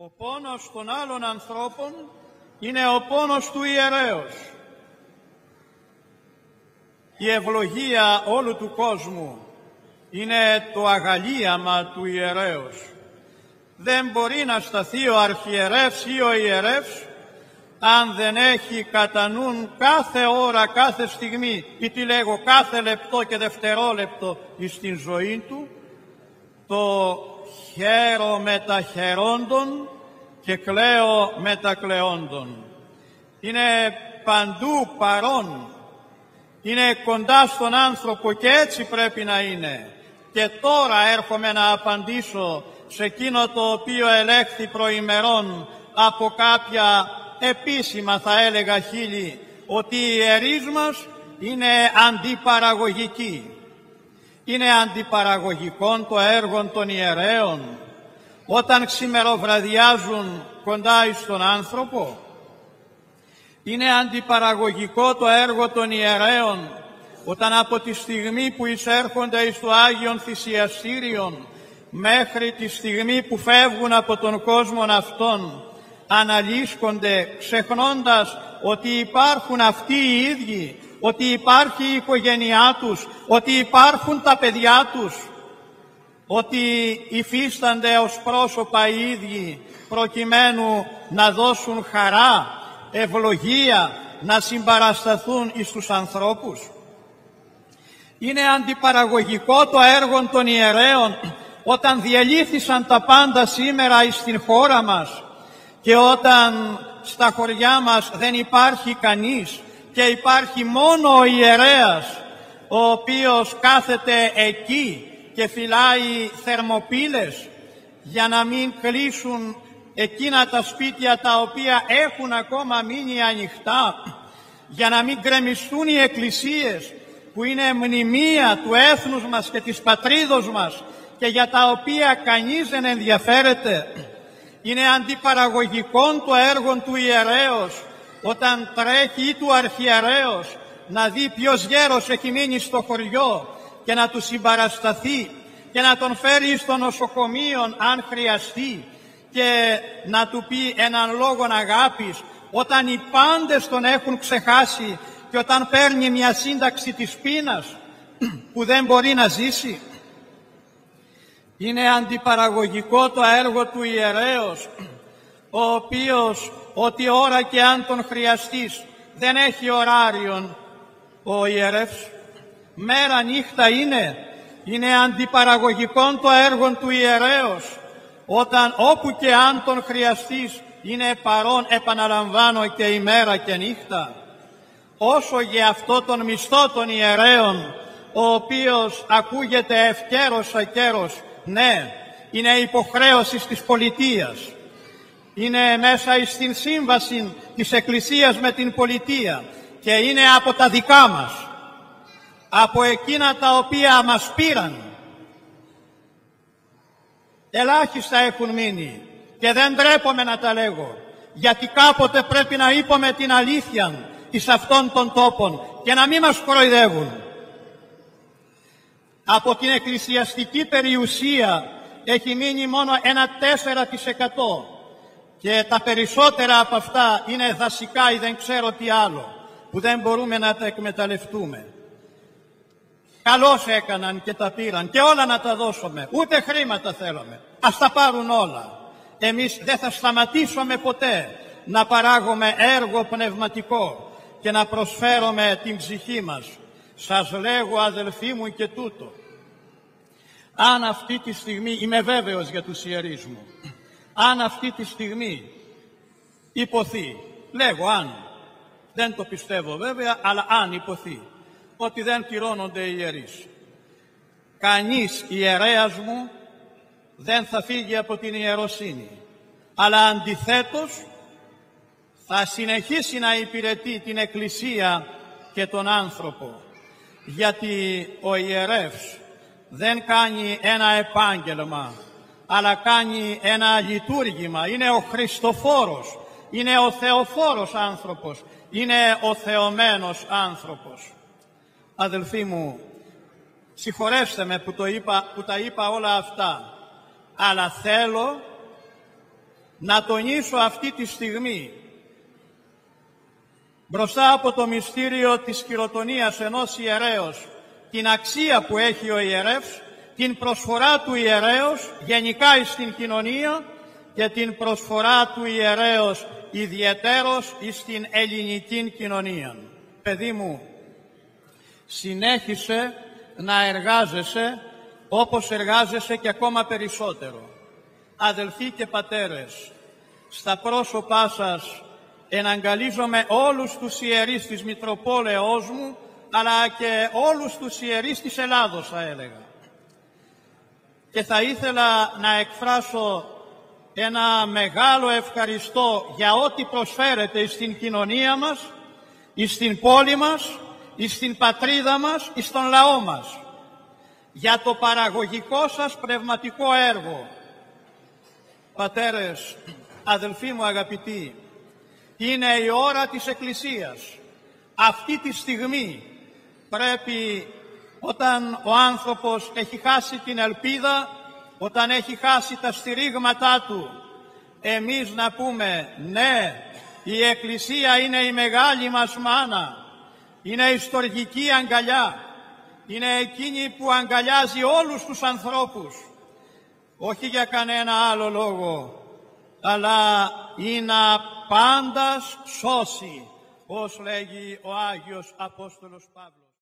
Ο πόνος των άλλων ανθρώπων είναι ο πόνος του ιερέως. Η ευλογία όλου του κόσμου είναι το αγαλίαμα του ιερέως. Δεν μπορεί να σταθεί ο αρχιερεύς ή ο ιερεύς αν δεν έχει κατά νου κάθε ώρα, κάθε στιγμή ή τι λέγω κάθε λεπτό και δευτερόλεπτο στην ζωή του το χαίρο με τα χαιρόντων και κλαίω με τα κλαιόντων. Είναι παντού παρόν, είναι κοντά στον άνθρωπο και έτσι πρέπει να είναι. Και τώρα έρχομαι να απαντήσω σε εκείνο το οποίο ελέγχθη προημερών από κάποια επίσημα θα έλεγα χίλι ότι οι ιερείς μας είναι αντιπαραγωγικοί. Είναι αντιπαραγωγικών το έργο των ιερέων όταν ξημεροβραδιάζουν κοντά στον άνθρωπο. Είναι αντιπαραγωγικό το έργο των ιερέων όταν από τη στιγμή που εισέρχονται εις το Άγιον Θυσιαστήριον μέχρι τη στιγμή που φεύγουν από τον κόσμο αυτόν αναλύσκονται ξεχνώντας ότι υπάρχουν αυτοί οι ίδιοι, ότι υπάρχει η οικογένειά τους, ότι υπάρχουν τα παιδιά τους, ότι υφίστανται ως πρόσωπα οι ίδιοι προκειμένου να δώσουν χαρά, ευλογία, να συμπαρασταθούν εις τους ανθρώπους. Είναι αντιπαραγωγικό το έργο των ιερέων όταν διελήθησαν τα πάντα σήμερα εις την χώρα μας και όταν στα χωριά μας δεν υπάρχει κανείς και υπάρχει μόνο ο ιερέας ο οποίος κάθεται εκεί και φυλάει θερμοπύλες για να μην κλείσουν εκείνα τα σπίτια τα οποία έχουν ακόμα μείνει ανοιχτά για να μην κρεμιστούν οι εκκλησίες που είναι μνημεία του έθνους μας και της πατρίδος μας και για τα οποία κανείς δεν ενδιαφέρεται. Είναι αντιπαραγωγικό το έργο του ιερέως όταν τρέχει ή του αρχιερέως να δει ποιος γέρος έχει μείνει στο χωριό και να του συμπαρασταθεί και να τον φέρει στο νοσοκομείο αν χρειαστεί και να του πει έναν λόγο αγάπης όταν οι πάντες τον έχουν ξεχάσει και όταν παίρνει μια σύνταξη της πείνας που δεν μπορεί να ζήσει. Είναι αντιπαραγωγικό το έργο του ιερέως, ο οποίος ότι ώρα και αν τον χρειαστείς δεν έχει ωράριον ο ιερεύς. Μέρα νύχτα είναι, είναι αντιπαραγωγικό το έργο του ιερέως, όταν όπου και αν τον χρειαστείς είναι παρόν επαναλαμβάνω και ημέρα και νύχτα. Όσο για αυτό τον μισθό των ιερέων, ο οποίος ακούγεται ευκαίρος ακέρος ναι, είναι υποχρέωσης της πολιτείας. Είναι μέσα στην σύμβαση της Εκκλησίας με την πολιτεία και είναι από τα δικά μας. Από εκείνα τα οποία μας πήραν. Ελάχιστα έχουν μείνει και δεν τρέπομαι να τα λέγω γιατί κάποτε πρέπει να είπαμε την αλήθεια εις αυτών των τόπων και να μην μας κοροϊδεύουν από την εκκλησιαστική περιουσία έχει μείνει μόνο ένα 4% και τα περισσότερα από αυτά είναι δασικά ή δεν ξέρω τι άλλο που δεν μπορούμε να τα εκμεταλλευτούμε. Καλώς έκαναν και τα πήραν και όλα να τα δώσουμε. Ούτε χρήματα θέλουμε. Ας τα πάρουν όλα. Εμείς δεν θα σταματήσουμε ποτέ να παράγουμε έργο πνευματικό και να προσφέρουμε την ψυχή μας. Σας λέγω αδελφοί μου και τούτο αν αυτή τη στιγμή, είμαι βέβαιος για τους ιερείς μου, αν αυτή τη στιγμή υποθεί, λέγω αν, δεν το πιστεύω βέβαια, αλλά αν υποθεί, ότι δεν τηρώνονται οι ιερείς. Κανείς ιερέας μου δεν θα φύγει από την ιεροσύνη, αλλά αντιθέτως θα συνεχίσει να υπηρετεί την Εκκλησία και τον άνθρωπο, γιατί ο ιερεύς δεν κάνει ένα επάγγελμα, αλλά κάνει ένα λειτουργήμα. Είναι ο Χριστοφόρος, είναι ο Θεοφόρος άνθρωπος, είναι ο θεωμένος άνθρωπος. Αδελφοί μου, συγχωρέστε με που, το είπα, που τα είπα όλα αυτά, αλλά θέλω να τονίσω αυτή τη στιγμή μπροστά από το μυστήριο της χειροτονίας ενός ιερέως την αξία που έχει ο ιερεύς, την προσφορά του ιερέως γενικά στην κοινωνία και την προσφορά του ιερέως ιδιαιτέρως στην ελληνική κοινωνία. Παιδί μου, συνέχισε να εργάζεσαι όπως εργάζεσαι και ακόμα περισσότερο. Αδελφοί και πατέρες, στα πρόσωπά σας εναγκαλίζομαι όλους τους ιερείς της Μητροπόλεως μου, αλλά και όλους τους ιερείς της Ελλάδος θα έλεγα. Και θα ήθελα να εκφράσω ένα μεγάλο ευχαριστώ για ό,τι προσφέρετε στην κοινωνία μας, στην πόλη μας, στην πατρίδα μας, στον λαό μας, για το παραγωγικό σας πνευματικό έργο. Πατέρες, αδελφοί μου αγαπητοί, είναι η ώρα της Εκκλησίας. Αυτή τη στιγμή πρέπει όταν ο άνθρωπος έχει χάσει την ελπίδα, όταν έχει χάσει τα στηρίγματά του, εμείς να πούμε ναι, η Εκκλησία είναι η μεγάλη μας μάνα, είναι η στοργική αγκαλιά, είναι εκείνη που αγκαλιάζει όλους τους ανθρώπους, όχι για κανένα άλλο λόγο, αλλά είναι πάντας σώσει, ως λέγει ο Άγιος Απόστολος Παύλος.